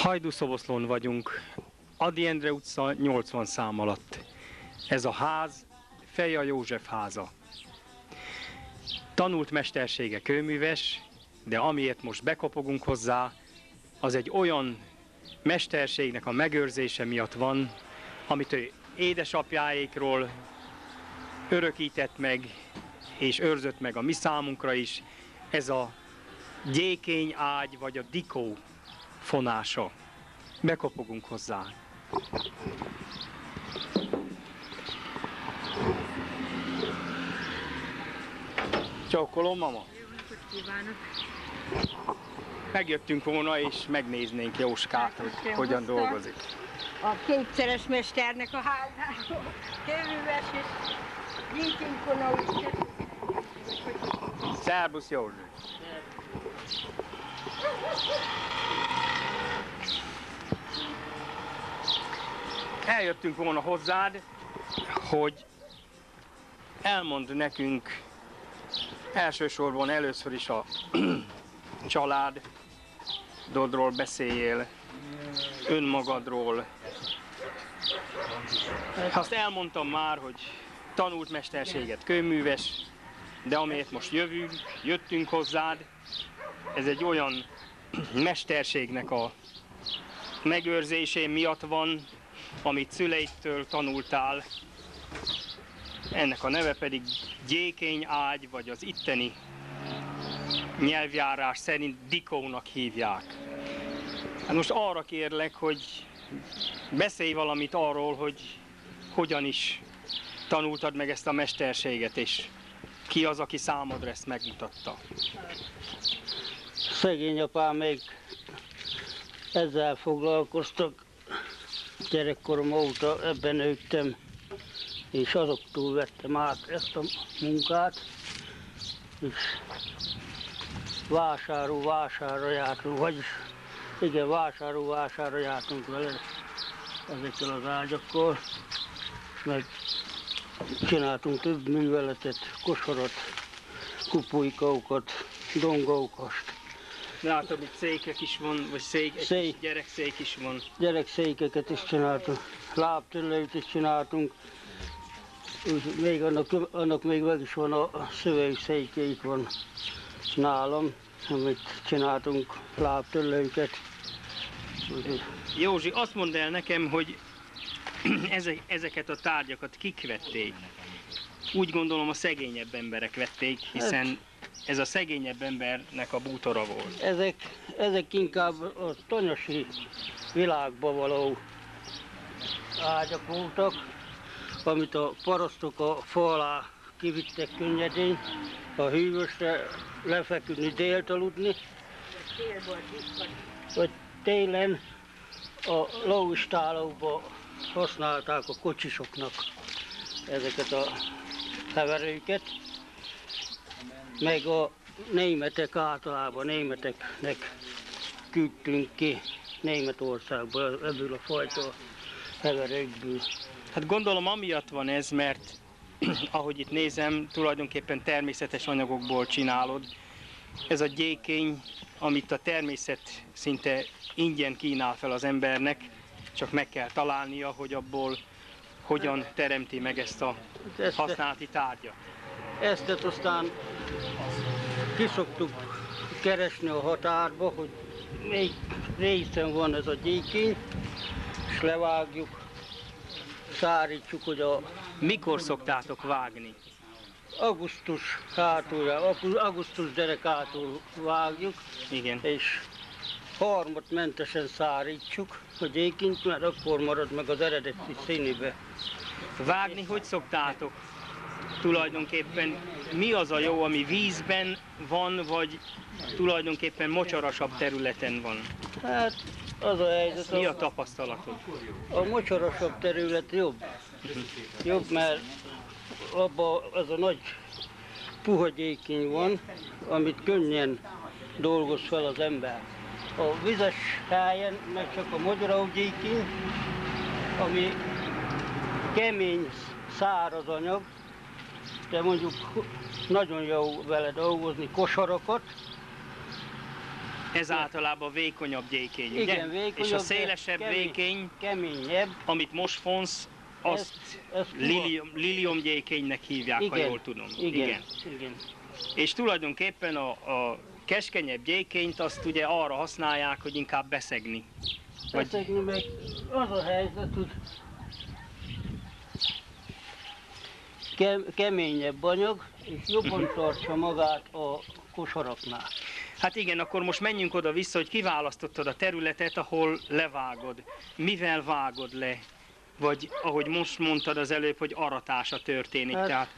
Hajdúszoboszlón vagyunk, Adi Endre utca 80 szám alatt. Ez a ház Feja József háza. Tanult mestersége kőműves, de amiért most bekopogunk hozzá, az egy olyan mesterségnek a megőrzése miatt van, amit ő édesapjáékról örökített meg, és őrzött meg a mi számunkra is, ez a gyékény ágy, vagy a dikó fonása. Bekopogunk hozzá. Csókolom, mama. Kívánok! Megjöttünk volna és megnéznénk Jóskát, hogy Köszönöm, hogyan hozta. dolgozik. A kétszeres mesternek a házáról, kőműves és gyíkinkonó is. Szerbusz József! Eljöttünk volna hozzád, hogy elmond nekünk elsősorban először is a család Dodról beszéljél, önmagadról. Azt elmondtam már, hogy tanult mesterséget kőműves, de amiért most jövünk, jöttünk hozzád, ez egy olyan mesterségnek a megőrzésén miatt van, amit szüleitől tanultál. Ennek a neve pedig gyékény ágy, vagy az itteni nyelvjárás szerint dikónak hívják. Hát most arra kérlek, hogy beszélj valamit arról, hogy hogyan is tanultad meg ezt a mesterséget, és ki az, aki számodra ezt megmutatta. Szegény apám még ezzel foglalkoztak. Gyerekkorom óta ebben nőttem, és azoktól vettem át ezt a munkát, és vásáró vásárra jártunk, vagyis igen, vásáró vásárra jártunk vele ezekkel az ágyakkal, meg csináltunk több műveletet, kosarat, kupulykaukat, dongókast, Látom, itt székek is van, vagy szék, egy Szék. kis gyerekszék is van. gyerekszékeket is csináltunk, lábtörlőt is csináltunk, úgy még annak, annak még meg is van a szövőszékeik van nálam, amit csináltunk, lábtörlőket. Józsi, azt mondd el nekem, hogy ezek, ezeket a tárgyakat kik vették? Úgy gondolom a szegényebb emberek vették, hiszen ez a szegényebb embernek a bútora volt. Ezek, ezek inkább a tanyasi világba való ágyak voltak, amit a parasztok a fa alá kivittek könnyedén, a hűvösre lefeküdni, délt aludni, vagy télen a lóistálóba használták a kocsisoknak ezeket a heverőket, meg a németek általában, németeknek küldtünk ki Németországból ebből a fajta heverőkből. Hát gondolom amiatt van ez, mert ahogy itt nézem, tulajdonképpen természetes anyagokból csinálod. Ez a gyékény, amit a természet szinte ingyen kínál fel az embernek, csak meg kell találnia, hogy abból hogyan teremti meg ezt a Ezt, használati tárgyat. Ezt aztán kiszoktuk keresni a határba, hogy melyik részen van ez a gyékény, és levágjuk, szárítsuk, hogy a Mikor szoktátok vágni? augusztus hátulja, augusztus derek hátul vágjuk, Igen. és harmadmentesen szárítsuk a gyékint, mert akkor marad meg az eredeti színibe. Vágni hogy szoktátok? Tulajdonképpen mi az a jó, ami vízben van, vagy tulajdonképpen mocsarasabb területen van? Hát az a helyzet, Mi a tapasztalatod? a mocsarasabb terület jobb. Jobb, mert abban az a nagy puha gyékény van, amit könnyen dolgoz fel az ember. A vizes helyen meg csak a magyaró gyékény, ami kemény, száraz anyag, de mondjuk nagyon jó vele dolgozni kosarakat, Ez általában vékonyabb gyékény, ugye? Igen, vékonyabb, És a szélesebb kemény. vékény, Keményebb. amit most fonsz, azt Ez- ez puha. lilium, liliumgyékénynek hívják, ha jól tudom. Igen. Igen. igen. És tulajdonképpen a, a keskenyebb gyékényt azt ugye arra használják, hogy inkább beszegni. Vagy- Ezeknek meg az a helyzet, hogy ke- keményebb anyag, és jobban tartja magát a kosaraknál. Hát igen, akkor most menjünk oda-vissza, hogy kiválasztottad a területet, ahol levágod. Mivel vágod le? Vagy ahogy most mondtad az előbb, hogy aratása történik. Hát- Tehát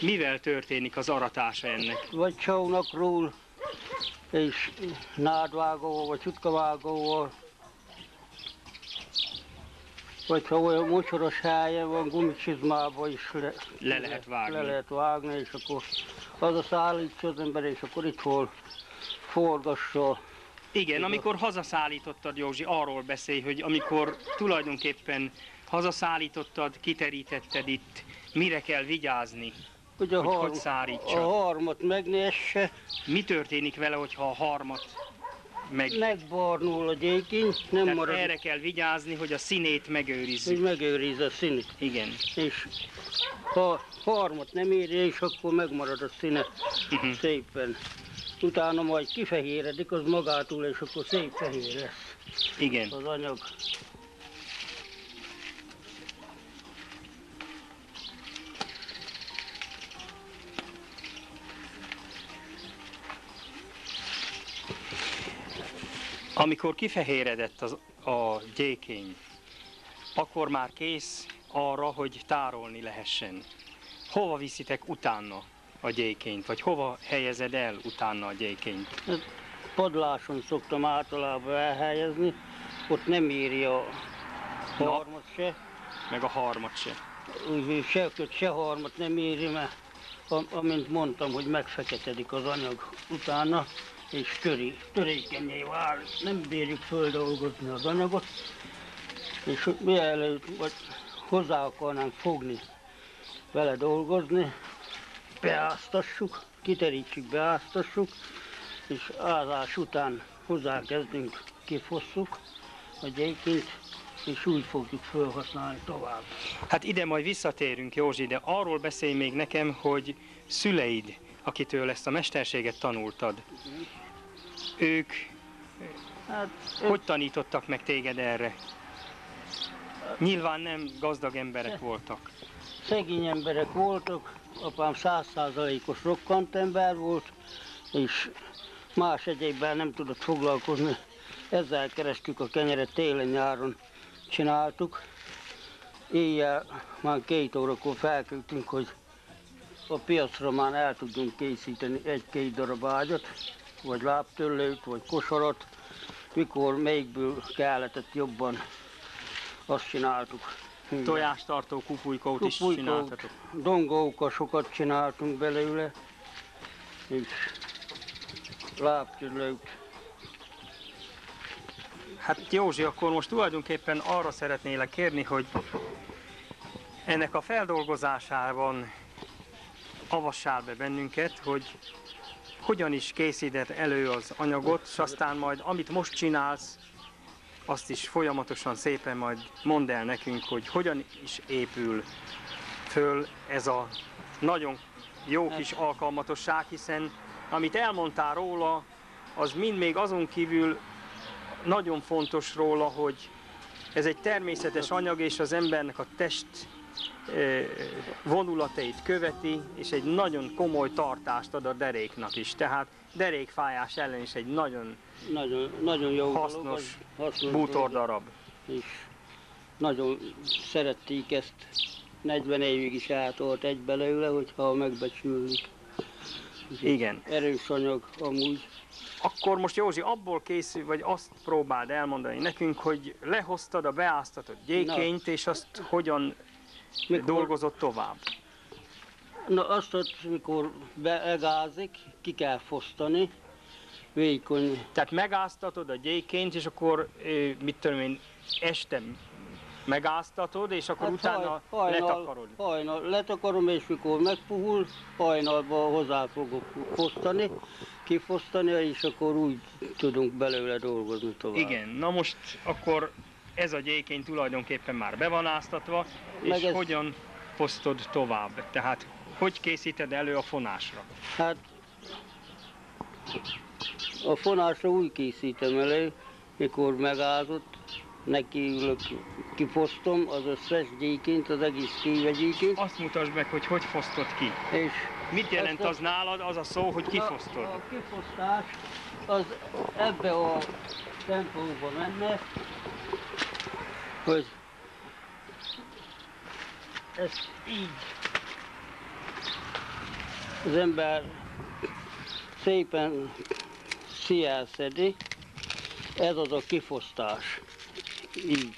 mivel történik az aratása ennek? Vagy csónakról, és nádvágóval, vagy csutkavágóval. Vagy ha olyan mocsoros helye van, gumicsizmába is le, Le lehet vágni. Le lehet vágni, és akkor az a szállítja az ember, és akkor itt hol forgassa. Igen, amikor hazaszállítottad, Józsi, arról beszélj, hogy amikor tulajdonképpen hazaszállítottad, kiterítetted itt, mire kell vigyázni? Hogy a, harm, hogy szállítsa? a harmat megnézse, Mi történik vele, hogyha a harmat meg... megbarnul a gyékiny, nem Tehát marad, erre kell vigyázni, hogy a színét hogy megőrizzük. megőrizze a színét. Igen. És ha harmat nem érje, és akkor megmarad a színe Mhm. szépen. Utána majd kifehéredik az magától, és akkor szép fehér lesz Igen. az anyag. Amikor kifehéredett az, a gyékény, akkor már kész arra, hogy tárolni lehessen. Hova viszitek utána a gyékényt, vagy hova helyezed el utána a gyékényt? Padláson szoktam általában elhelyezni, ott nem éri a harmat se, Meg a harmat se. úgyhogy se köt, se harmat nem éri, mert am- amint mondtam, hogy megfeketedik az anyag utána, és töri, törékenyé válik. Nem bírjuk földolgozni az anyagot, és mielőtt vagy hozzá akarnánk fogni vele dolgozni, beáztassuk, kiterítsük, beáztassuk, és ázás után hozzákezdünk, kifosszuk a gyékint, és úgy fogjuk felhasználni tovább. Hát ide majd visszatérünk, Józsi, de arról beszélj még nekem, hogy szüleid, akitől ezt a mesterséget tanultad, ők Hát, hogy tanítottak meg téged erre? Nyilván nem gazdag emberek voltak. szegény emberek voltak, apám százszázalékos rokkant ember volt, és más egyébben nem tudott foglalkozni. Ezzel kerestük a kenyeret télen-nyáron csináltuk. Éjjel már két órakor felküldtünk, hogy a piacra már el tudjunk készíteni egy-két darab ágyat, vagy lábtörlőt, vagy kosarat, mikor melyikből kellett jobban, azt csináltuk. Tojástartó kupulykót is Kupulykót, csináltatok. dongókasokat csináltunk belőle, és lábtörlőt. Hát Józsi, akkor most tulajdonképpen arra szeretnélek kérni, hogy ennek a feldolgozásában avassál be bennünket, hogy hogyan is készíted elő az anyagot, és aztán majd amit most csinálsz, azt is folyamatosan szépen majd mondd el nekünk, hogy hogyan is épül föl ez a nagyon jó kis alkalmatosság, hiszen amit elmondtál róla, az mind még azon kívül nagyon fontos róla, hogy ez egy természetes anyag, és az embernek a test vonulatait követi, és egy nagyon komoly tartást ad a deréknak is. Tehát derékfájás ellen is egy nagyon Nagyon, nagyon jó Hasznos dolog, hasznos bútordarab. és nagyon szerették ezt. 40 évig is átolt egy belőle, hogyha megbecsülik. Igen. Erős anyag amúgy. Akkor most Józsi, abból készül, vagy azt próbáld elmondani nekünk, hogy lehoztad a beáztatott gyékényt, és azt hogyan Mikor- dolgozott tovább. Na azt ott, mikor beegázik, ki kell fosztani, vékony Tehát megáztatod a gyékényt, és akkor, mit tudom én, este megáztatod, és akkor Hát utána haj- letakarod. Hajnal letakarom, és mikor megpuhul, hajnalban hozzá fogok fosztani, kifosztani, és akkor úgy tudunk belőle dolgozni tovább. Igen, na most akkor ez a gyékény tulajdonképpen már be van áztatva, Meg és ez- hogyan fosztod tovább? Tehát hogy készíted elő a fonásra? Hát a fonásra úgy készítem elő, mikor megázott, nekiülök, kifosztom az összes gyéként, az egész kévegyéként, Azt mutasd meg, hogy hogy fosztod ki. és Mit jelent Ezt a- az nálad, az a szó, hogy kifosztod? A, a kifosztás az ebbe a tempóba menne, hogy ezt így az ember szépen szielszedi, ez az a kifosztás. Így.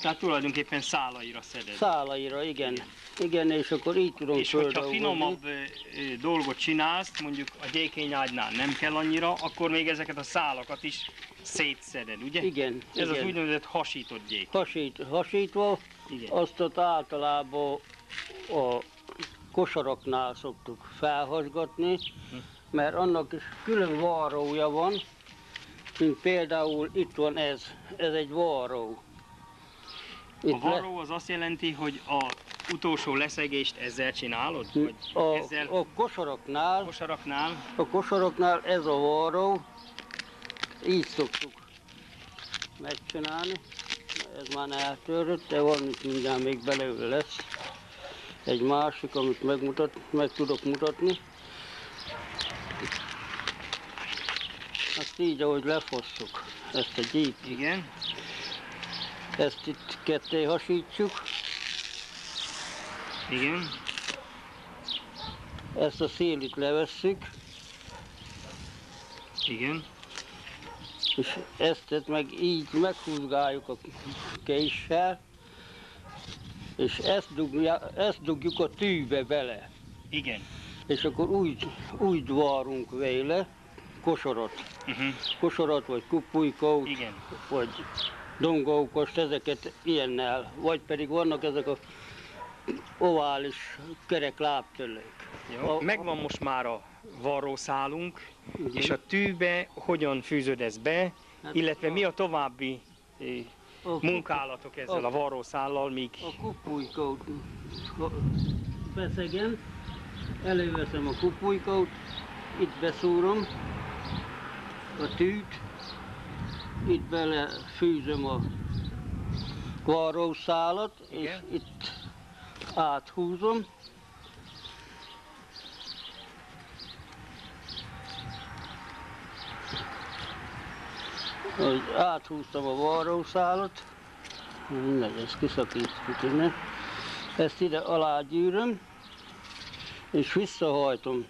Tehát tulajdonképpen szálaira szeded. Szálaira, igen. Igen, és akkor így tudom És hogyha finomabb dolgot csinálsz, mondjuk a gyékényágynál nem kell annyira, akkor még ezeket a szálakat is szétszeded, ugye? Igen, Ez az igen. úgynevezett hasított gyék. hasít, hasítva, Igen. azt ott általában a kosaraknál szoktuk felhasgatni, mert annak is külön varrója van, mint például itt van ez, ez egy varró. A Itt varró az azt jelenti, hogy a utolsó leszegést ezzel csinálod? Vagy a, ezzel a kosaraknál, kosaraknál? a kosaraknál ez a varró, így szoktuk megcsinálni. Ez már eltörött, de van itt mindjárt még belőle lesz. Egy másik, amit megmutat, meg tudok mutatni. Azt így, ahogy lefosszuk ezt a gyík, Igen. ezt itt ketté hasítsuk, Igen. ezt a szélit levesszük, Igen. és ezt meg így meghúzgáljuk a késsel, és ezt, dugja, ezt dugjuk a tűbe bele. Igen. És akkor úgy, úgy varunk vele kosarat. Uh-huh. Kosarat, vagy kupulykót, Igen. vagy dongókost, ezeket ilyennel. Vagy pedig vannak ezek a ovális kerek lábtörlék. Jó. A- Megvan most már a varrószálunk, Igen. és a tűbe hogyan fűzöd ezt be, Hát illetve a- mi a további eh, A munkálatok ezzel a- a varrószállal, míg A kupulykót beszegem, előveszem a kupulykót, itt beszúrom a tűt, itt bele fűzöm a varrószálat, és itt áthúzom. Hogy áthúztam a varrószálat, mindegy, ezt kiszakítjuk innen. Ezt ide alágyűröm, és visszahajtom.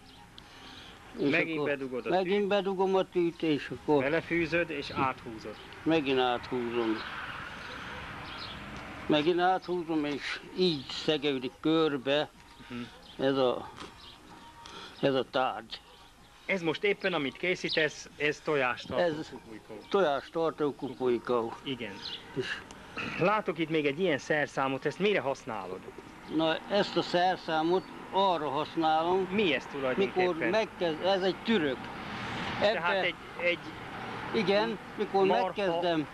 És Megint bedugod a Megint bedugom a tűt, és akkor belefűzöd és áthúzod. megint áthúzom. Megint áthúzom, és így szegődik körbe Mhm. ez a, ez a tárgy. Ez most éppen, amit készítesz, ez tojást tartó Ez- kupulykó. Tojás tartó kupulykó. Igen. És Látok itt még egy ilyen szerszámot, ezt mire használod? Na, ezt a szerszámot arra használom, Mi ez mikor tulajdonképpen? megkezd, ez egy türök. Ebbe, Tehát egy, egy Igen, mikor marha- megkezdem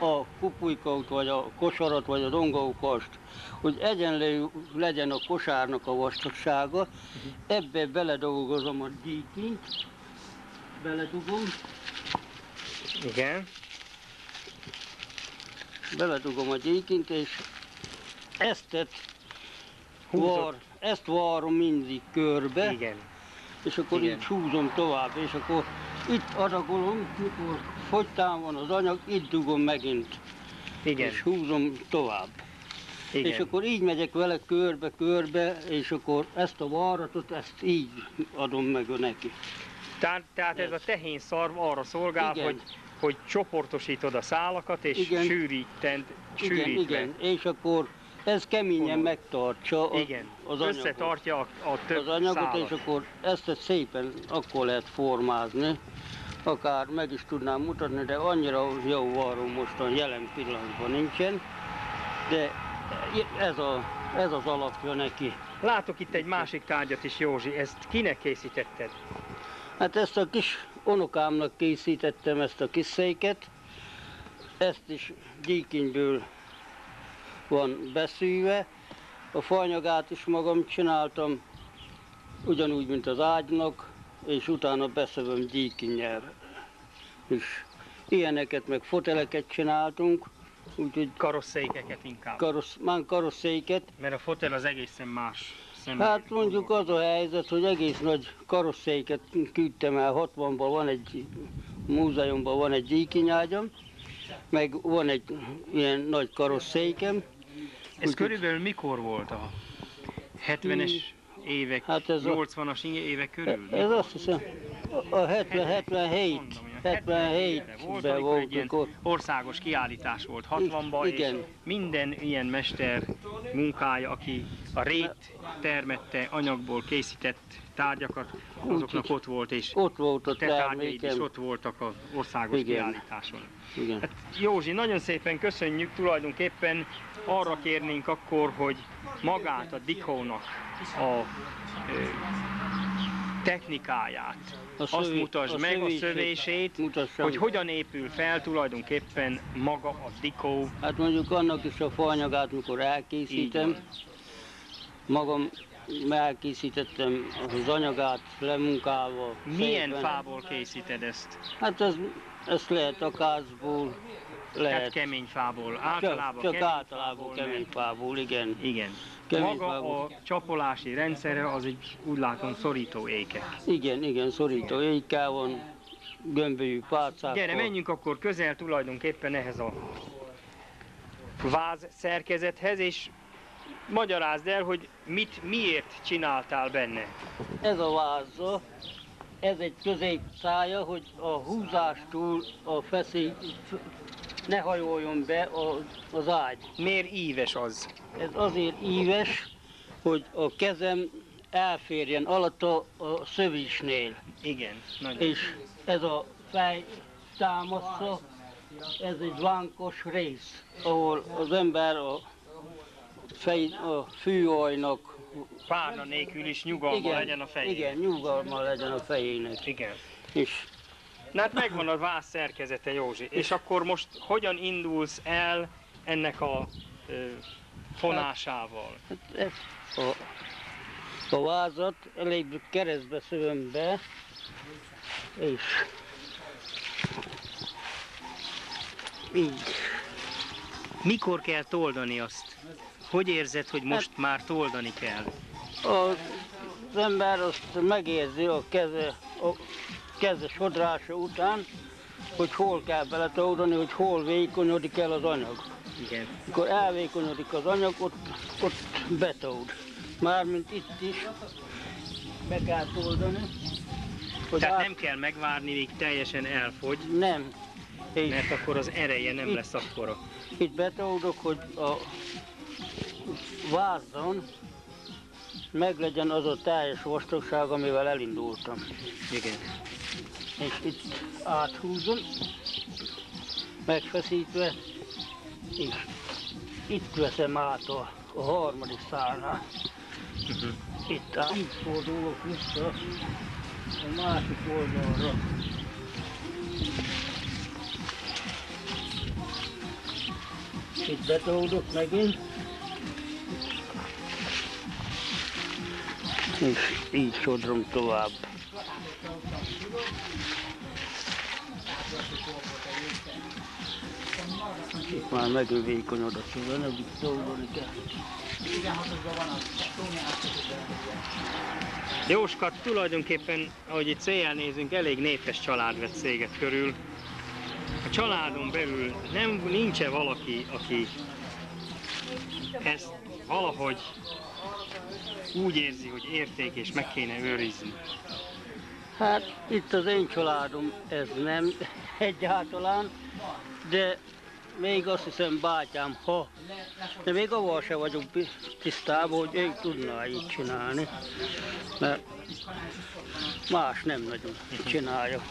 a kupulykót, vagy a kosarat, vagy a dongókost, hogy egyenlő legyen a kosárnak a vastagsága, ebbe beledolgozom a gyíkint, beledugom, igen, beledugom a gyíkint, és eztet Húzod. var, ezt varom mindig körbe, igen. és akkor Igen. így húzom tovább, és akkor itt adagolom, mikor fogytán van az anyag, itt dugom megint, Igen, és húzom tovább. igen. És akkor így megyek vele körbe-körbe, és akkor ezt a varratot, ezt így adom meg neki. Tehát, tehát ez a tehén szarv arra szolgál, Igen. hogy, hogy csoportosítod a szálakat, és Igen. sűríted, Igen, sűrítve. igen, és akkor ez keményen Vonul. megtartsa a, Igen. az anyagot. Összetartja a, a több az anyagot, szálat. és akkor ezt szépen akkor lehet formázni. Akár meg is tudnám mutatni, de annyira jó varró mostan jelen pillanatban nincsen. De ez, a, ez az alapja neki. Látok itt egy másik tárgyat is, Józsi, ezt kinek készítetted? Hát ezt a kis unokámnak készítettem, ezt a kis széket. Ezt is gyíkinyből van beszűve. A fanyagát is magam csináltam, ugyanúgy, mint az ágynak, és utána beszövöm gyíkinnyel. És ilyeneket, meg foteleket csináltunk, úgyhogy Karosszékeket inkább. karosz, már karosszéket. Mert a fotel az egészen más. Hát mondjuk az a helyzet, hogy egész nagy karosszéket küldtem el, 60-ban van egy múzeumban van egy gyíkinyágyam, meg van egy ilyen nagy karosszékem. Ez Úgy- körülbelül mikor volt a 70-es évek, Hát ez a- 80-as évek körül? Ez azt hiszem, a 70, 77, Mondom, olyan 77-ben Volt, amikor egy ilyen országos kiállítás volt 60-ban, és minden ilyen mester munkája, aki a rét termette anyagból készített tárgyakat, azoknak ott volt, és Ott volt a te tárgyaid is ott voltak az országos Igen. kiállításon. Igen. Hát Józsi, nagyon szépen köszönjük, tulajdonképpen arra kérnénk akkor, hogy magát a Dikónak a ö, technikáját, A azt szövé- mutasd a meg, a szövését szövését, mutassam. hogy hogyan épül fel tulajdonképpen maga a Dikó. Hát mondjuk annak is a faanyagát, mikor elkészítem, magam elkészítettem az anyagát lemunkálva. Milyen szépen. fából készíted ezt? Hát ez, ezt lehet akácból, Tehát lehet. kemény fából. Csak, Általában csak kemény általában fából, kemény fából, igen. Igen. Kemény Maga fából. a csapolási rendszere az egy úgy látom szorító ékek. Igen, igen, szorító éjkel van, gömbölyű pálcákkal. Gyere, menjünk akkor közel tulajdonképpen ehhez a váz szerkezethez, és magyarázd el, hogy mit, miért csináltál benne. Ez a vázza, ez egy középszája, hogy a húzástól a feszély ne hajoljon be a, az ágy. Miért íves az? Ez azért íves, hogy a kezem elférjen alatt a, szövésnél. Igen, nagyon. És ez a fej támasza, ez egy vánkos rész, ahol az ember a, fej, a fűajnak Párna nélkül is nyugalma legyen a fején. igen, nyugalma legyen a fejének. Igen. És Na hát megvan a váz szerkezete, Józsi. És akkor most hogyan indulsz el ennek a ö, fonásával? hát ez a, a vázat elég keresztbe szövöm be, és így. Mikor kell toldani azt? Hogy érzed, hogy most már toldani kell? Az ember azt megérzi a keze, a keze sodrása után, hogy hol kell beletoldani, hogy hol vékonyodik el az anyag. Igen. Mikor elvékonyodik az anyag, ott, ott betód. Mármint itt is be kell toldani. Hogy Tehát át- nem kell megvárni, míg teljesen elfogy, nem. És mert akkor az ereje nem Itt- lesz akkora. itt betódok, hogy a vázzon meglegyen az a teljes vastagság, amivel elindultam. Igen. És itt áthúzom, megfeszítve, és itt veszem át a, a harmadik szálnál. Itt át, így fordulok vissza a másik oldalra. Itt betódok megint. És így sodrom tovább. Itt már megint vékonyodott az anyag, itt dolgozni kell. Jóska, tulajdonképpen, ahogy itt széjjel nézünk, elég népes család vett széget körül. A családon belül nem nincs-e valaki, aki ezt valahogy úgy érzi, hogy érték és meg kéne őrizni. Hát itt az én családom, ez nem egyáltalán, de még azt hiszem bátyám, ha, de még avval se vagyok tisztában, hogy ő tudná így csinálni, mert más nem nagyon csinálja.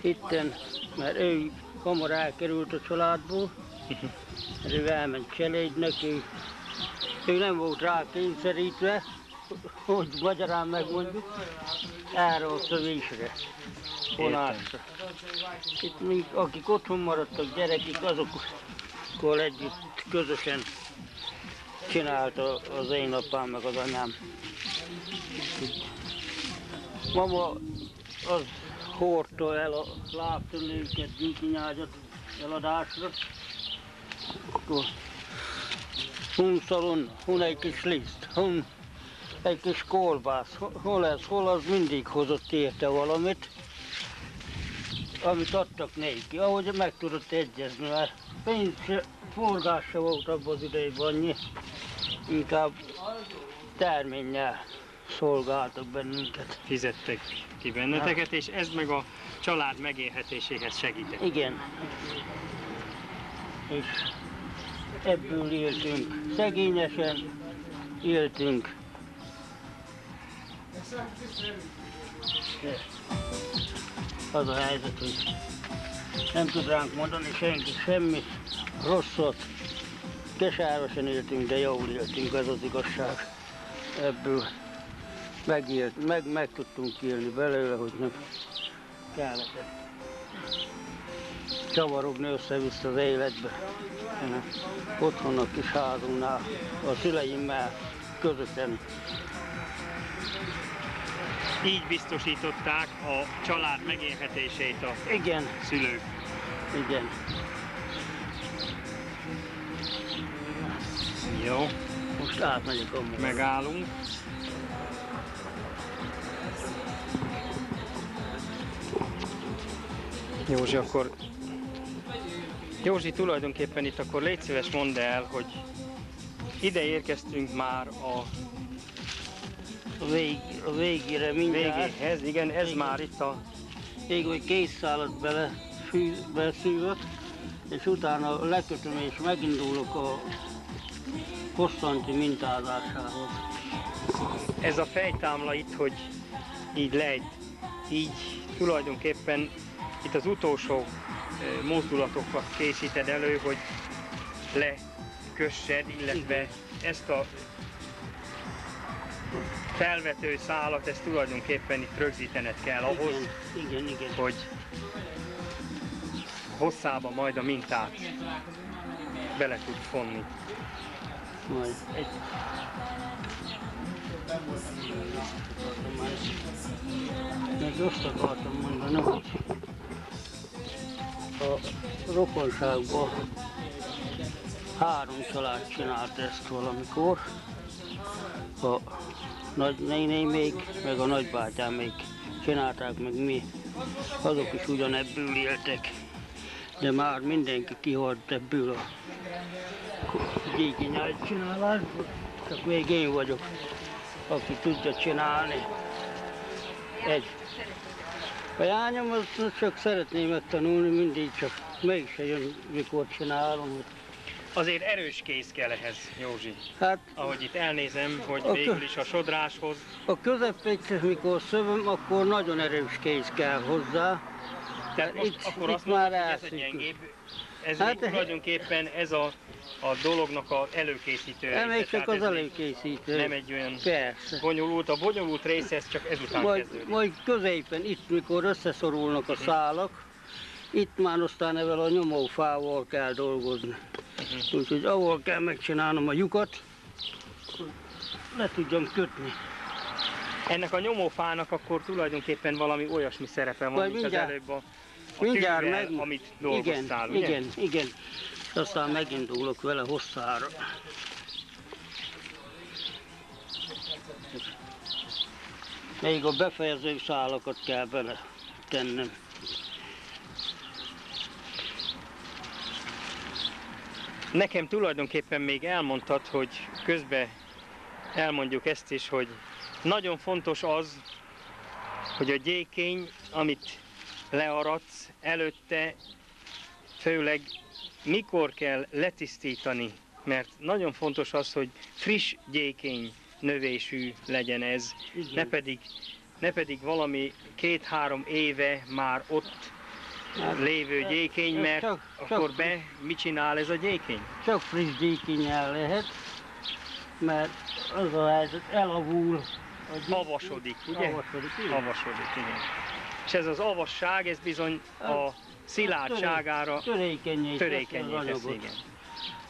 Itten, mert ő hamar elkerült a családból, ő elment cselédnek, ő, ő nem volt rá kényszerítve, hogy magyarán megmondjuk, erre a szövésre, vonásra. Itt mink, akik otthon maradtak gyerekek, azokkal együtt közösen csinálta az én apám meg az anyám. Mama az hordta el a lábtörlőket, gyűjtinyágyat eladásra. Akkor hun szalon, hun egy kis liszt, hun egy kis kolbász, hol ez, hol az mindig hozott érte valamit, amit adtak neki, ahogy meg tudott egyezni, mert pénz forgás se volt abban az idejében annyi, inkább terménnyel szolgáltak bennünket. Fizettek ki benneteket, és ez meg a család megélhetéséhez segített. Igen. És ebből éltünk. Szegényesen éltünk. Az a helyzet, hogy nem tud ránk mondani senki semmit, rosszat. Kesárosan éltünk, de jól éltünk, ez az igazság. Ebből megélt, meg, meg tudtunk élni belőle, hogy nem kellett csavarogni össze-vissza az életbe. Otthon a kis házunknál, a szüleimmel közösen. Így biztosították a család megélhetését a Igen, szülők. igen. Jó, Most átmegyek a meg. megállunk. Józsi, akkor... Józsi, tulajdonképpen itt akkor légy szíves mondd el, hogy ide érkeztünk már A, vég, a végére mindjárt. végéhez. Igen, ez Igen. már itt a Még hogy két szálat bele fű, beszűvök, és utána lekötöm és megindulok a hosszanti mintázásához. ez a fejtámla itt, hogy így lejt, így tulajdonképpen itt az utolsó mozdulatokat készíted elő, hogy lekössed, illetve ezt a felvető szálat, ezt tulajdonképpen itt rögzítened kell ahhoz, Igen, igen, igen. hogy hosszába majd a mintát bele tud fonni. Majd egy... Még azt akartam mondani, hogy a rokonságban három család csinált ezt valamikor. A nagynéné még, meg a nagybátyám még csinálták, meg mi. Azok is ugyanebből éltek. De már mindenki kihalt ebből a gyékinyált csinálásból. Csak még én vagyok, aki tudja csinálni. Egy. A lányom az csak szeretné megtanulni, mindig csak mégse jön, mikor csinálom. Azért erős kéz kell ehhez, Józsi. Hát Ahogy itt elnézem, hogy Oké. végül is a sodráshoz a közepét, mikor szövöm, akkor nagyon erős kéz kell hozzá. Tehát most Itt- akkor itt azt már hogy ez a gyengébb, ez Hát- hát, tulajdonképpen ez a, a dolognak a előkészítő része. Nem, még csak az előkészítő. Nem egy olyan Persze. bonyolult, a bonyolult része ez csak ezután Majd, kezdődik. majd középen, itt mikor összeszorulnak a szálak, itt már aztán ezzel a nyomófával kell dolgozni. Mhm. Úgyhogy ahol kell megcsinálnom a lyukat, hogy le tudjam kötni. Ennek a nyomófának akkor tulajdonképpen valami olyasmi szerepe van, mint az előbb a, a Mindjárt tűvel, meg... amit igen, dolgoztál, ugye? igen, igen. Aztán megindulok vele hosszára. Még a befejező szálakat kell bele tennem. Nekem tulajdonképpen még elmondtad, hogy közben elmondjuk ezt is, hogy nagyon fontos az, hogy a gyékény, amit learadsz, előtte főleg mikor kell letisztítani, mert nagyon fontos az, hogy friss gyékény növésű legyen ez, ne pedig, ne pedig valami két-három éve már ott lévő ez- gyékény, mert csak- csak akkor be mit csinál ez a gyékény? Csak friss gyékinyel lehet, mert az a helyzet elavul, avasodik, ugye? Avasodik, igen. Avasodik, igen. És ez az avasság, ez bizony a szilárdságára Törékenyé teszi az törékenyé teszi, igen.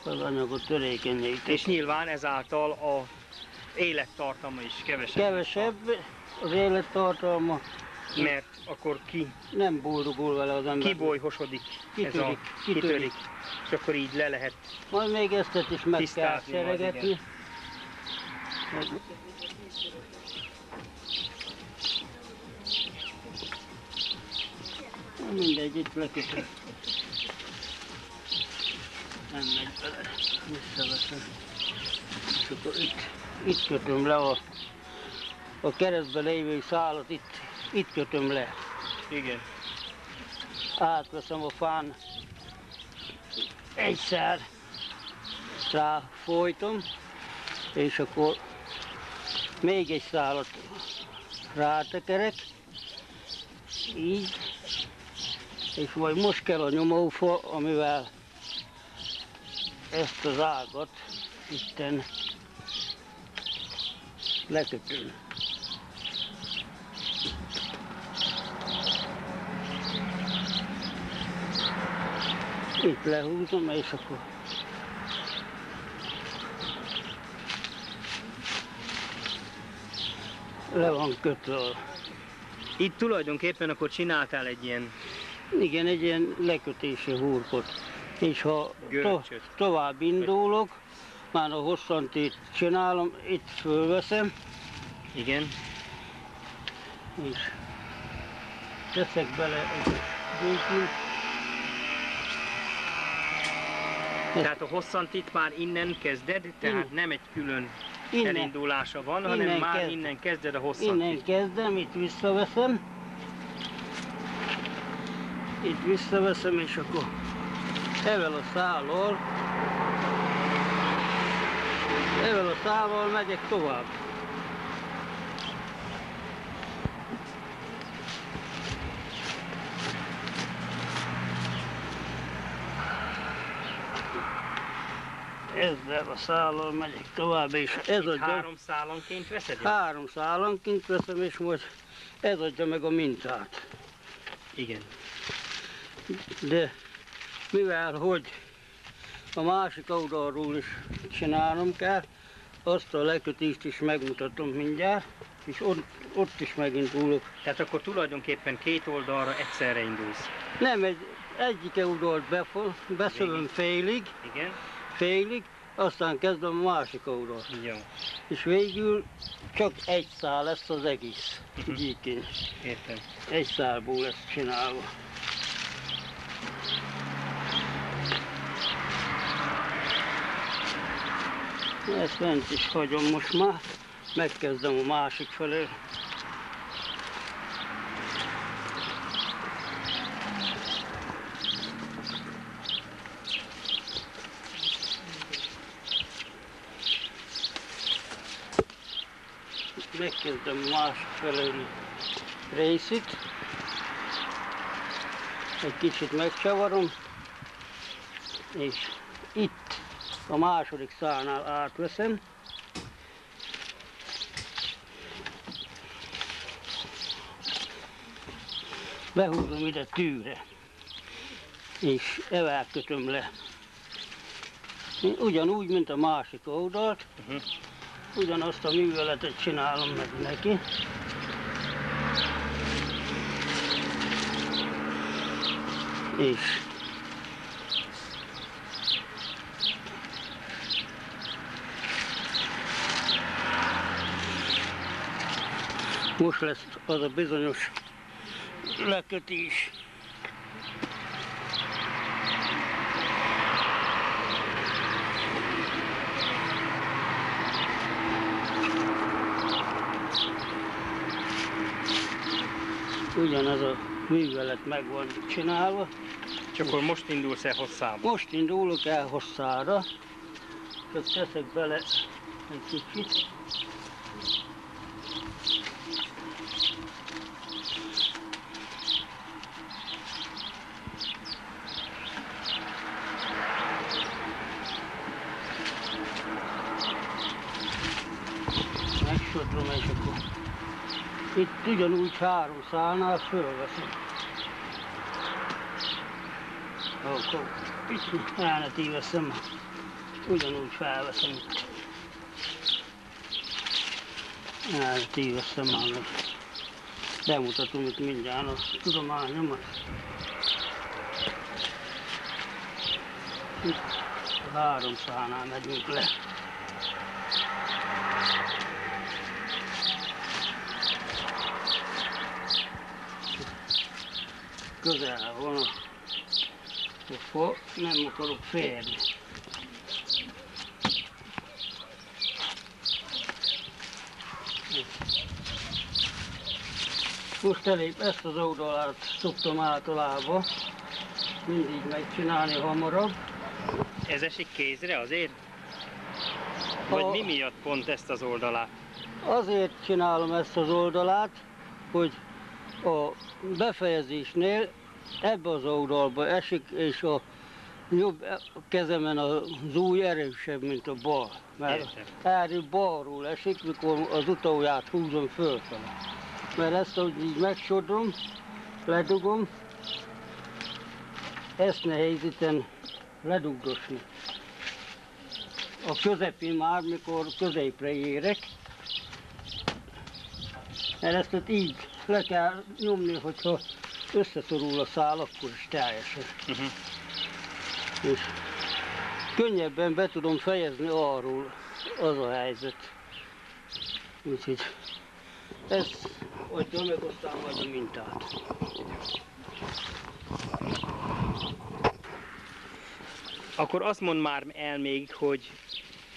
Az anyagot törékenyé. És nyilván ezáltal a élettartama is kevesebb. Kevesebb az élettartalma, Mert akkor ki, nem boldogul vele az ember. kibolyhosodik ez a Kitörik, kitörik, kitörik. és akkor így le lehet. Majd még ezt is meg kell igen. Mindegy, itt lekötöm. Nem megy bele, visszaveszem. És akkor itt, itt kötöm le a, a keresztbe lévő szálat, itt, itt kötöm le. Igen. Átveszem a fán egyszer, rá folytom, és akkor még egy szálat rátekerek, így, és majd most kell a nyomófa, amivel ezt az ágat itten lekötöm. Itt lehúzom, és akkor le van kötve. Itt tulajdonképpen akkor csináltál egy ilyen Igen, egy ilyen lekötési hurkot. És ha to- tovább indulok, már a hosszantét csinálom, itt fölveszem, Igen. és teszek bele egy békint. Tehát a hosszantit már innen kezded, tehát nem egy külön Innen, elindulása van, hanem Innen már kezd- innen kezded a hosszantit. innen kezdem, itt visszaveszem. Itt visszaveszem, és akkor ezzel a szállal, ezzel a szállal megyek tovább. Ezzel a szállal megyek tovább, és ez adja, három szálanként veszed? három szálanként veszem, és most ez adja meg a mintát. Igen. De mivel hogy a másik oldalról is csinálnom kell, azt a lekötést is megmutatom mindjárt, és ott, ott is megindulok. Tehát akkor tulajdonképpen két oldalra egyszerre indulsz. Nem, egy, egyik oldalt befol, beszövöm félig, Igen? félig, aztán kezdem a másik oldalt. Jó. És végül csak egy szál lesz az egész gyíkén. Értem. Egy szálból lesz csinálva. Ezt bent is hagyom most már. Megkezdem a másik felől. Megkezdem a másik felől részét. Egy kicsit megcsavarom, és itt a második szálnál átveszem. Behúzom ide tűre, és evel kötöm le. Ugyanúgy, mint a másik oldalt, Mhm. Ugyanazt a műveletet csinálom meg neki. És most lesz az a bizonyos lekötés. Ugyanaz a művelet meg van csinálva. És akkor most indulsz el hosszába. Most indulok el hosszára, csak teszek bele egy kicsit. Megsodrom, és akkor Szálnál fölveszem. Akkor itt elneti íveszem, ugyanúgy felveszem itt. Elneti íveszem már. Bemutatom itt mindjárt a tudományomat. Itt három szálnál megyünk le. Közel van a fa, nem akarok férni. Most elég ezt az oldalát szoktam általában mindig megcsinálni hamarabb. Ez esik kézre azért? Vagy A- mi miatt pont ezt az oldalát? Azért csinálom ezt az oldalát, hogy a befejezésnél ebbe az oldalba esik, és a jobb kezemen az új erősebb, mint a bal. Mert erről balról esik, mikor az utalját húzom fölfele. Mert ezt, ahogy így megsodrom, ledugom, ezt nehéz itten ledugdosni. A közepén már, mikor középre érek, mert ezt ott így le kell nyomni, hogyha összeszorul a szál, akkor is teljesen. Uh-huh. És könnyebben be tudom fejezni arról az a helyzet. Úgyhogy ezt adja meg aztán majd a mintát. Akkor azt mond már el még, hogy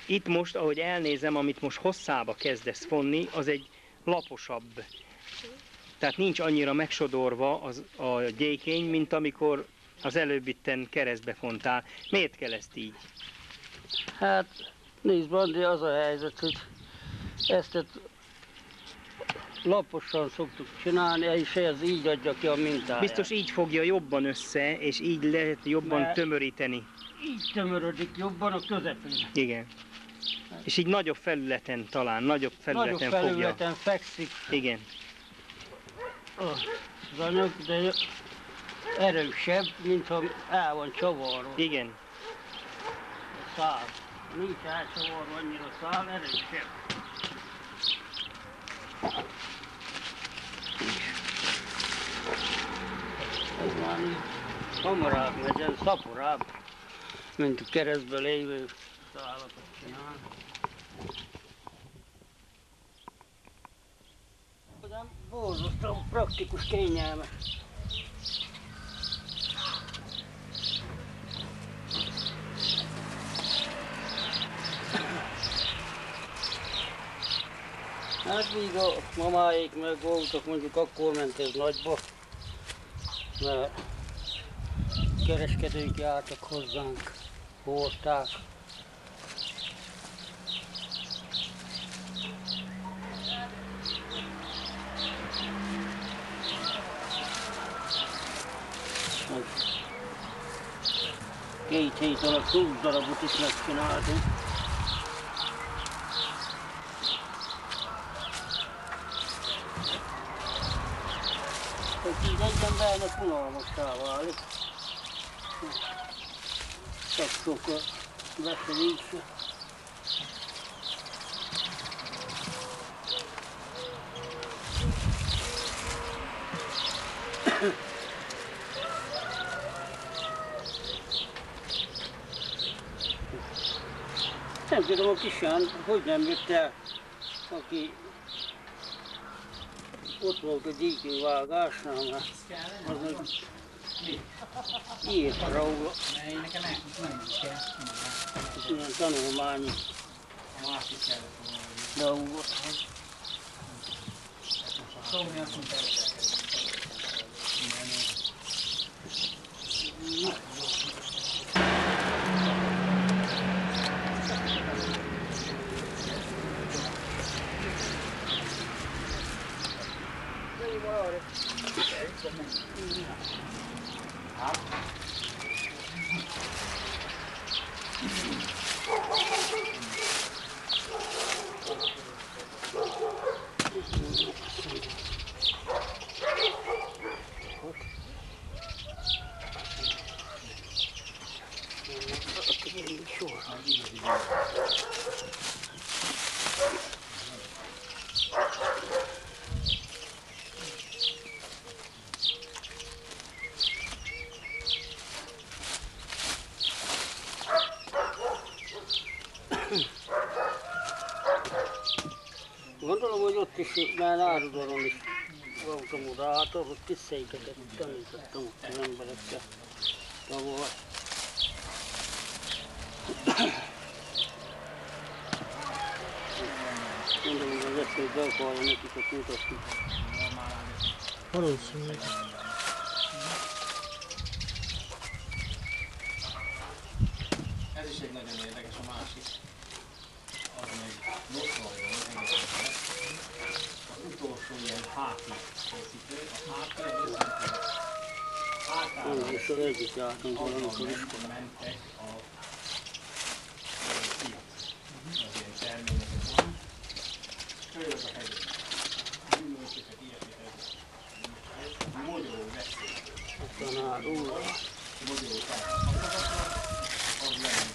itt most, ahogy elnézem, amit most hosszába kezdesz fonni, az egy laposabb. Tehát nincs annyira megsodorva az, a gyékény, mint amikor az előbb itten keresztbe fontál. Miért kell ezt így? Hát nézd, Bandi, az a helyzet, hogy ezt laposan szoktuk csinálni, és ez így adja ki a mintáját. Biztos így fogja jobban össze, és így lehet jobban Mert- tömöríteni. Így tömörödik jobban a közepén. Igen. És így nagyobb felületen talán, nagyobb felületen Nagyobb fogja. felületen fekszik Igen. Az anyag, de erősebb, mintha el van csavarva Igen. a szál. Nincs elcsavarva annyira a szál, erősebb. Ez már így hamarabb megyen, szaporább, mint a keresztbe lévő szálakat csinál. Borzasztóan praktikus, kényelmes. Hát míg a mamáik meg voltak, mondjuk akkor ment ez nagyba, mert kereskedők jártak hozzánk, hozták. Két hét alatt 20 darabot is megcsináltunk. hogy így egy embernek unalmassá válik. Csak sok a veszelése. nem tudom, a kisán hogy nem jött el, aki ott volt a gyíkővágásnál, mert az meg írt róla. Nekem nem kell. Másik kellett volna. Dolgot. Szóval azt mondta, hogy Yeah. mä en arvoin, niin onko mun raato rutti seikätä, mutta niin totta, mutta ymmärrät ja tavoa. Tuntuu, että jotkut velkoa ja nekin, kun kiitos. Haluaisin. Ilyesmit. Magyarul veszély. Tanár úr. Magyarul. Az legyen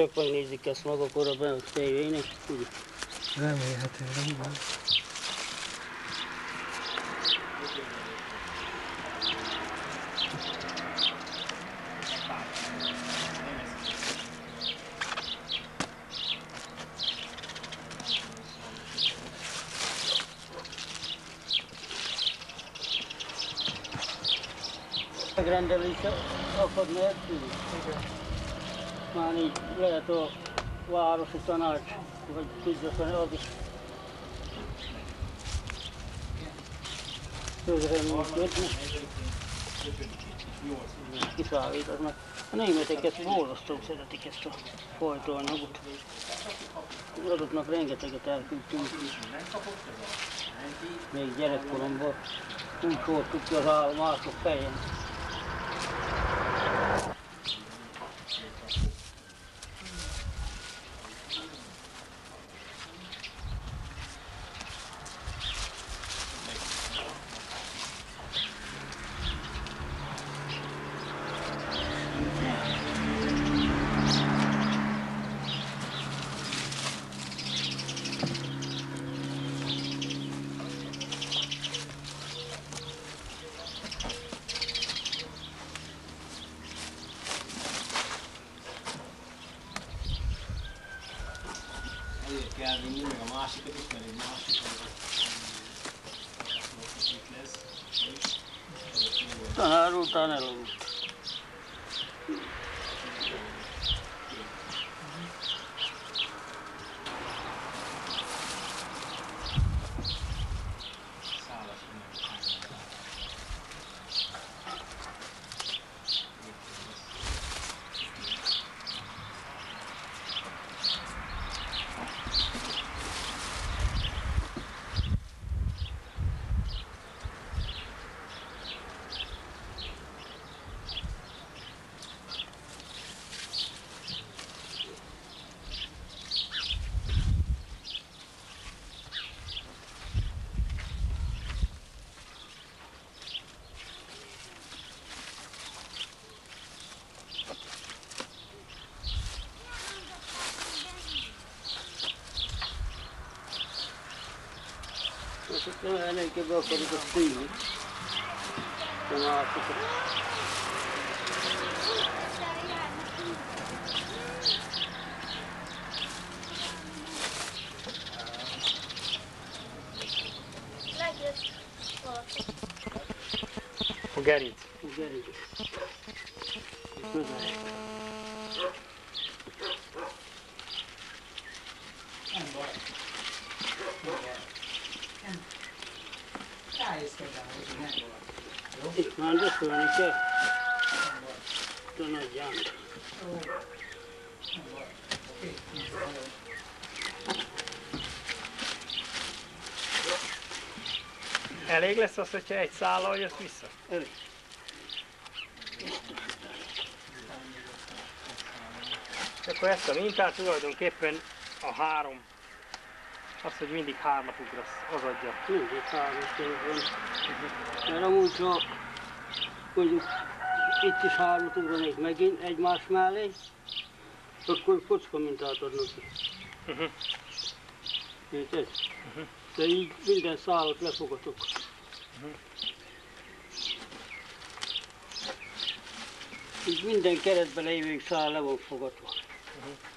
vékonyítva. Csak megnézik ezt maga korabban, hogy tévének. Úgy. Remélhetőleg igen. Megrendelése akad nélkül. Már így lehet a városi tanács, vagy tudja, az is közreműködni. Kiszállítoznak. A németek ezt borzasztóan szeretik ezt a fajta anyagot. Azoknak rengeteget elküldtünk. Még gyerekkoromban úgy hordtuk ki az állomások fején. És akkor elég be akarjuk a szívni. A másikat. A gerinc. Gyerünk. Közel. Itt már döfölni kell. A nagy jánt. Elég lesz az, hogyha egy szállal jössz vissza? Elég. És akkor ezt a mintát tulajdonképpen a három, az, hogy mindig hármat ugrasz, az adja. Mindig dolog van. Mert amúgy, ha mondjuk itt is hármat ugranék megint egymás mellé, akkor kocka mintát adnak ki. Uh-huh. Érted? De így minden szálat lefogatok. Így minden keretben lévő szál le van fogatva. Lesz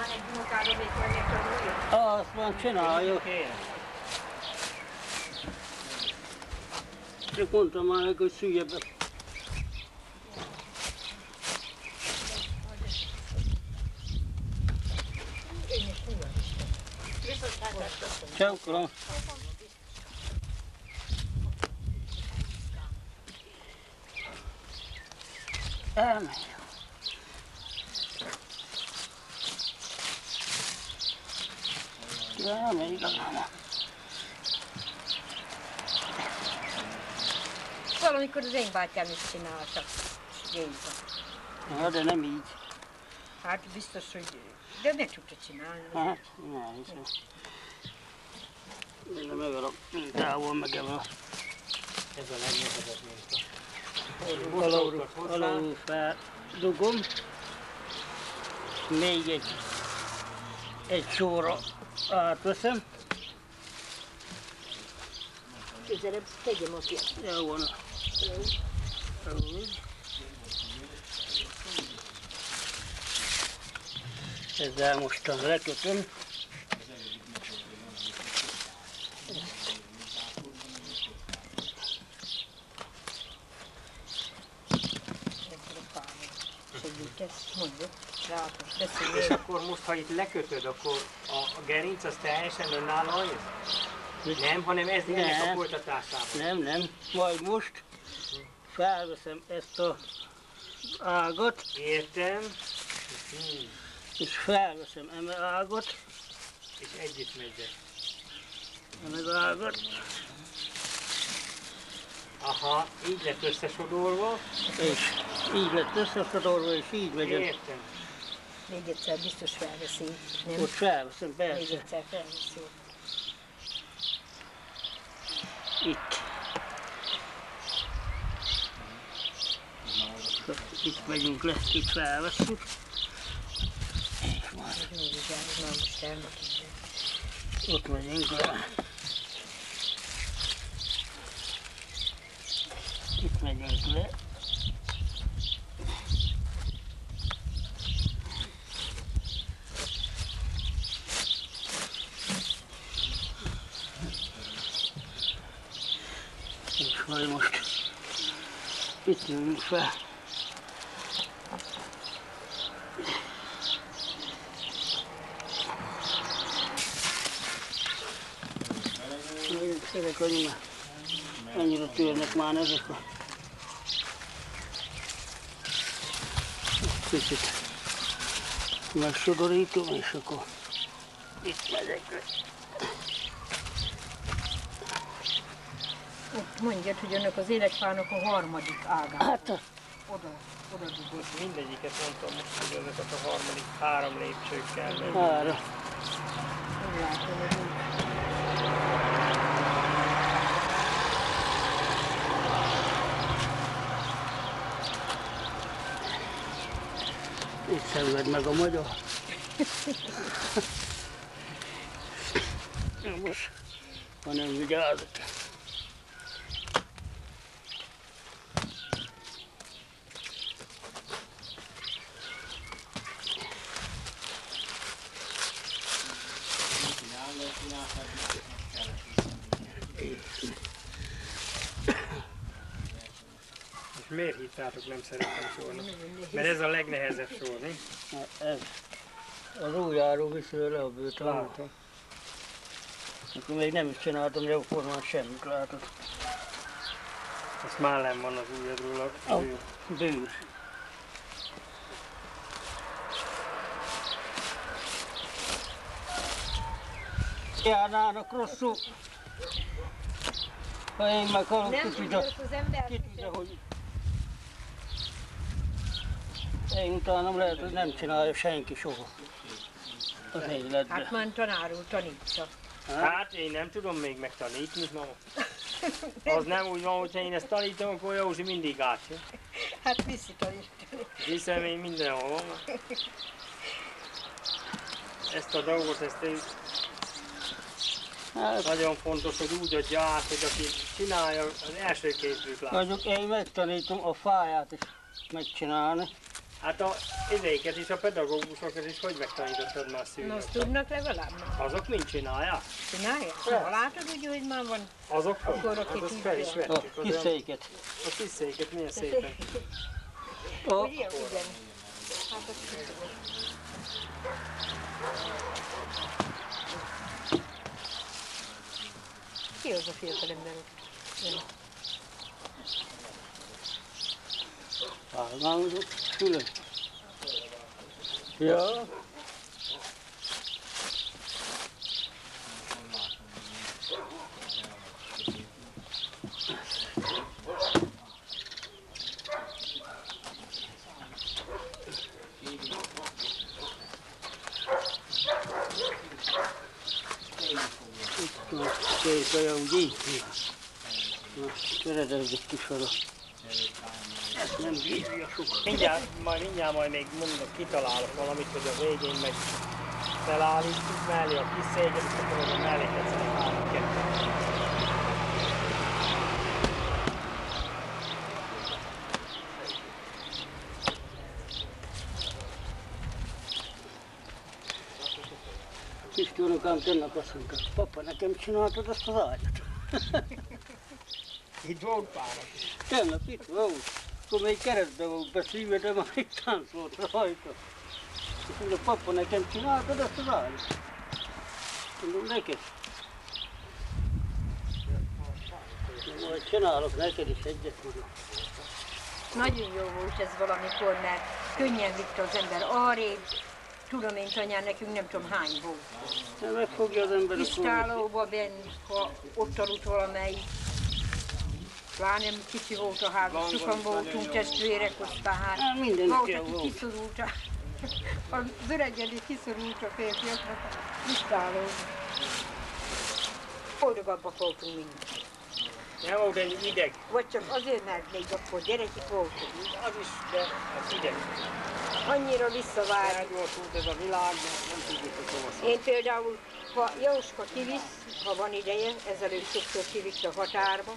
már egy még majd megtanulja. Ah, azt már csináljuk. Csak mondtam már neki, hogy szülje be. Csaukolom. Elmegy. De elmegy igazán. Valamikor az én bátyám is csinálta. Géza. Ja, de nem így. Hát biztos, hogy... De meg tudta csinálni. Hát, ne hiszem. Én meg a mintával, meg ebben. Ez a legnehezebb minta. Alul, alul feldugom. Még egy, egy sorra átveszem. Közelebb tegyem a piac. Jó van. Úgy. Ezzel mostan lekötöm. Segítesz, mondjuk. Ráatos, És akkor most, ha itt lekötöd, akkor a, a gerinc az teljesen önállóan jön? Nem, hanem ez ennek a Nem. folytatásában. Nem, nem. Majd most felveszem ezt a ágat, Értem. és felveszem eme ágat, És együtt megyek. eme ágat, Aha, így lett összesodorva. és így lett összeszedorva, és így megyek. Értem. Még egyszer biztos felveszi. Nem? Ott felveszem, Még persze. egyszer felveszi. Itt. Itt megyünk le, itt felveszünk. És majd Még. Ott megyünk le. Itt megyünk le. És majd most jövünk fel. Szeretek vagyunk már. Annyira törnek már ezek a... Kicsit megsodorítom, és akkor itt megyek le. Mondjad, hogy önök az életfának a harmadik ágán. Hát a Oda, oda dugott. Mindegyiket mondtam most, hogy ezeket a harmadik három lépcsőkkel hára. Úgy látom, hogy. Itt szenved meg a magyar. Na most, ha nem vigyázok. És miért hittátok nem szeretem sorni? Mert ez a legnehezebb sorni. Na, Ez. Az újjáról viszi le a bőt. Látom. Akkor még nem is csináltam jóformán semmit, látod. Azt már nem van az ujjadról a bőr. Bőr. Járnának rosszul. Ha én meghalok, Nem ki tudja ki tudja, hogy... Én utánam lehet, hogy nem csinálja senki soha. Az életben. Hát már tanár úr tanítsa. Hát én nem tudom még megtanítni, mama. Az nem úgy van, hogyha én ezt tanítom, akkor Józsi mindig átjön. Hát viszi tanítani. Hiszen én mindenhol van. Ezt a dolgot, ezt én Hát, nagyon fontos, hogy úgy adja át, hogy aki csinálja, az első képzők lát. mondjuk én megtanítom a fáját is megcsinálni. Hát a idéket is, a pedagógusokat is hogy megtanítottad már Na, azt tudnak legalább. Azok mind csinálják? Csinálják? Ha látod, úgy, hogy már van. Azok Akkor aki azok tudja. fel is A vettük. Az olyan- kiszéket. A kiszéket milyen szépen. A, Ugye, igen. Hát azt tudom. Ki az a fiatalember ott? Jön. Állandó szülő. Ja. Itt van szép olyan, úgy így. Na, keredezzük kifelé. Ezt nem bírja sok. Mindjárt, majd, mindjárt majd még mondok, kitalálok valamit, hogy a végén meg felállítjuk mellé a kis széket, és akkor a mellé tetszenek három kettő. Kisfiúnukám tegnap azt mondta, papa, nekem csináltad azt az ágyat. Itt volt pár. Tegnap itt volt. Akkor még keresztbe volt beszívve, már itt táncolt rajta. Azt mondja, papa, nekem csináltad azt az ágyat. Mondom, neked. Majd csinálok neked is egyet, mondom. Nagyon jó volt ez valamikor, mert könnyen vitte az ember arrébb. Tudom én, anyám, nekünk nem tudom hány volt. Nem megfogja az ember a. Istálóba benn, ha ott aludt valamelyik. Pláne kicsi volt a ház, sokan voltunk testvérek, aztán hát mindenki aki volt. kiszorult a, az öregedés kiszorult a férfiaknak a istáló. Boldogabbak voltunk mindig. Nem volt egy ideg. Vagy csak azért, mert még akkor gyerekek voltunk. Az is, de az ideg. annyira visszavárt. Elgyorsult ez a világ, nem tudjuk, hogy. Én például, ha Jóska kivisz, ha van ideje, ezelőtt sokszor kivitt a határba,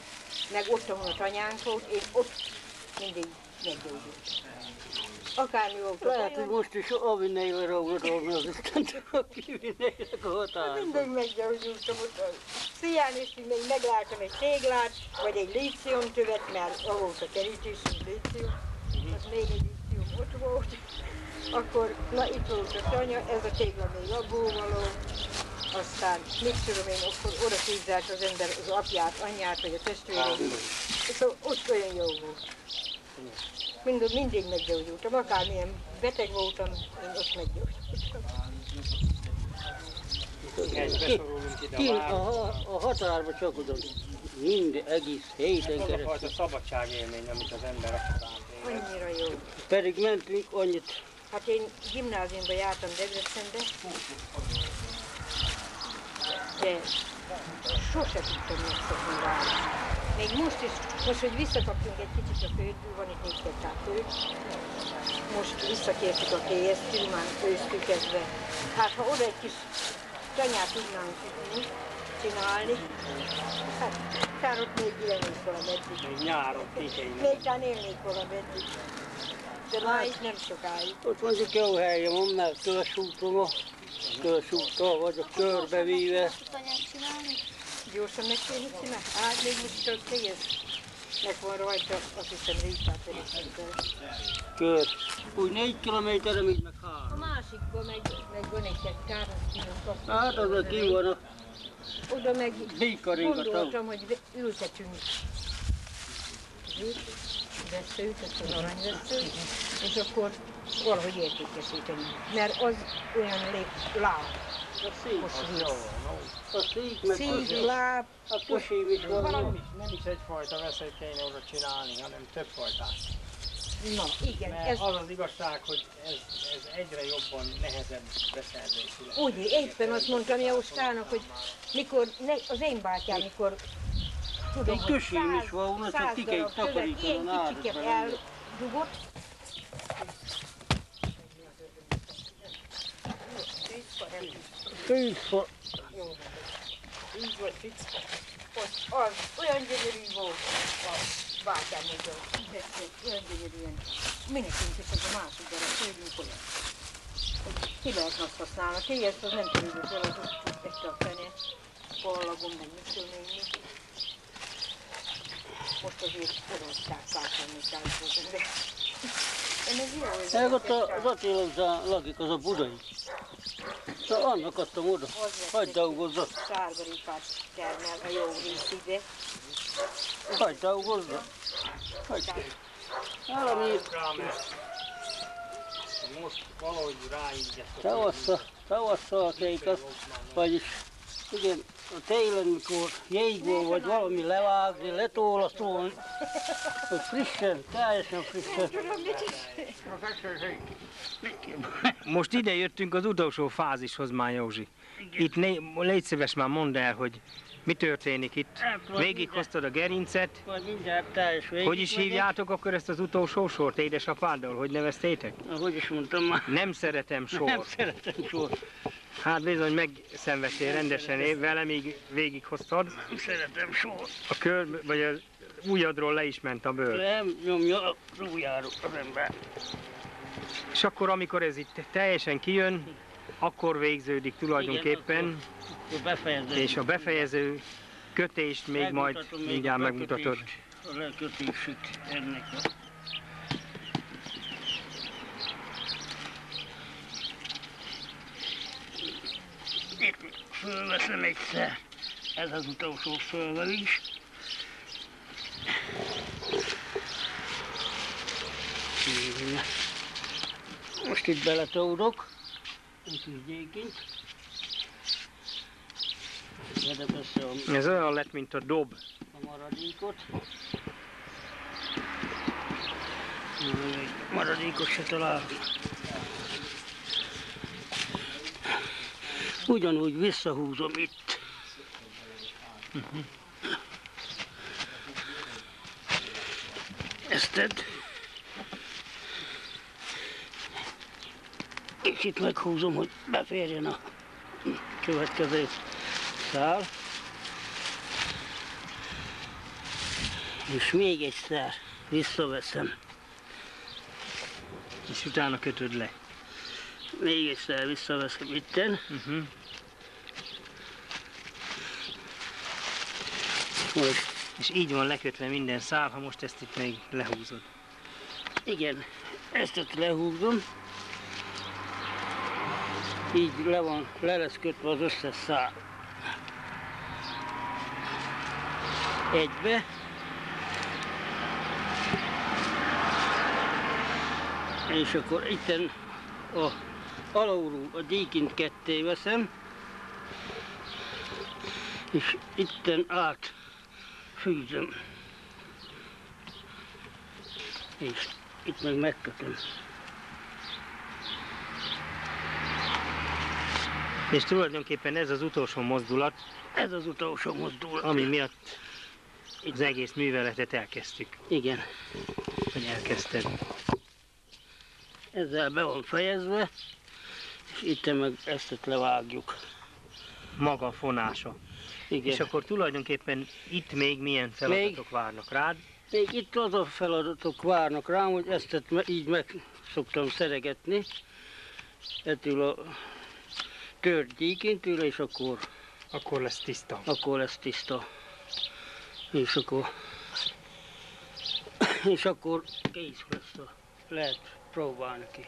meg ott, ahol a tanyánk volt, én ott mindig meggyógyult. Akármi volt a Lehet, hogy most is avinnél raugadolna az Istentől, aki vinnének a határba. mindig meggyógyultam ott. Sziján is még megláttam egy téglát, vagy egy líciumtövet, mert ahol volt a kerítésünk lícium, az még egy lícium ott volt. Akkor, na itt volt a tanya, ez a tégla még abból való, aztán mit tudom én, akkor oda képzelt az ember az apját, anyját, vagy a testvéreit. Szóval ott olyan jó volt. Mindig, mindig meggyógyultam, akármilyen beteg voltam, én ott meggyógyultam. Ide Ki a a, a határba csak oda, mind egész héten Az a keresztül. fajta szabadságélmény, amit az ember akar átélni. Annyira jó. Pedig mentünk annyit, Hát én gimnáziumba jártam Debrecenbe, de sose tudtam megszokni rá. Még most is, most, hogy visszakaptunk egy kicsit a főt, van itt négy fő, most visszakértük a KSZ-től, már kezdve. Hát ha oda egy kis tanyát tudnánk tudni, csinálni, hát kár ott még élnék valameddig. Még nyáron tékeim. Még talán élnék valameddig. De már itt nem sokáig. ott mondjuk jó helye van, mert a körsúttal vagyok körbevíve. Gyorsan meg kéne csinálni? Hát még most csak kész. Meg van rajta, azt hiszem rítát. Kör. Úgy négy kilométerre, így meg A három. másikban meg, meg van egy kapni. Hát az a ki van a Oda meg gondoltam, hogy ültetünk veszőt, ezt az aranyveszőt, és akkor valahogy értékesíteni. Mert az olyan lép, láb, A no. a szík, meg Szív, láb, A pusi is van. Nem is, nem is egyfajta veszélyt kéne oda csinálni, hanem több fajtát. na igen, Mert ez az az igazság, hogy ez, ez egyre jobban nehezebb beszerzésű lesz. Úgy, éppen azt mondtam Jóskának, hogy mikor, ne, az én bátyám, mikor tudom, Egy hogy kösém is száz- van, onnan csak száz ki kell darab követ takarítani Ilyen a nádat kicsiket belőle. eldugott. Tűzfa. Így volt ficka. Ott az olyan gyönyörű volt a bátyám, hogy a beszélt, olyan gyönyörűen. Mindenkünk is az a másik gyerek, tőlünk olyan. Hogy ki lehetne azt használni. Ti ezt az nem tudjuk el, az ott este a fene, ballagon, meg mit tudom én mi. Most azért odaadták százszerűen volt, de ez Meg ott a- az Attila lakik, az a budai. Szóval annak adtam oda. Hagyd dolgozza. sárgaripát termel a jó rész ide. Hagyd dolgozza. Hagyd. Valami. Most valahogy ráígyett. tavasszal, tavasszal kék az, vagyis igen, a télen, mikor jégból vagy valami levágni, letólaszolni, hogy frissen, teljesen frissen. Most ide jöttünk az utolsó fázishoz már, Józsi. Itt né, légy szíves már mondd el, hogy mi történik itt. Végighoztad a gerincet. Hogy is hívjátok akkor ezt az utolsó sort édesapáddal? Hogy neveztétek? Hogy is mondtam már. Nem szeretem Nem sor. szeretem sor. Hát bizony megszenvedtél rendesen é- vele, míg végighoztad. Nem szeretem sor. A kör, vagy az ujjadról le is ment a bőr. Nem nyomja a ujjáról az ember. És akkor, amikor ez itt teljesen kijön, akkor végződik tulajdonképpen, Akkor befejezem. és a befejező kötést még majd még mindjárt a megmutatod. A lekötését ennek a... Itt fölveszem egyszer. Ez az utolsó fölvelés. Most itt beletódok. Egy kis gyékint. A Ez olyan lett, mint a dob. a maradékot. Maradékot se talál. Ugyanúgy visszahúzom itt. Ezt tedd. kicsit meghúzom, hogy beférjen a következő szál. És még egyszer visszaveszem. És utána kötöd le. Még egyszer visszaveszem itten. Uh-huh. Most És így van lekötve minden szál, ha most ezt itt még lehúzod. igen, ezt ott lehúzom. Így le van, le lesz kötve az összes szál. Egybe. És akkor itten a alulról a gyékint ketté veszem, és itten át fűzöm. És itt meg megkötöm. És tulajdonképpen ez az utolsó mozdulat, Ez az utolsó mozdulat. ami miatt az egész műveletet elkezdtük. Igen, Vagy elkezdted. ezzel be van fejezve, itt meg ezt levágjuk. Maga a fonása. Igen. És akkor tulajdonképpen itt még milyen feladatok várnak rád? Még itt az a feladatok várnak rám, hogy ezt így meg szoktam szeregetni. Ettől a tört gyékintől, és akkor, Akkor lesz tiszta. akkor lesz tiszta. És akkor, és akkor kész lesz. a- Lehet próbálni ki.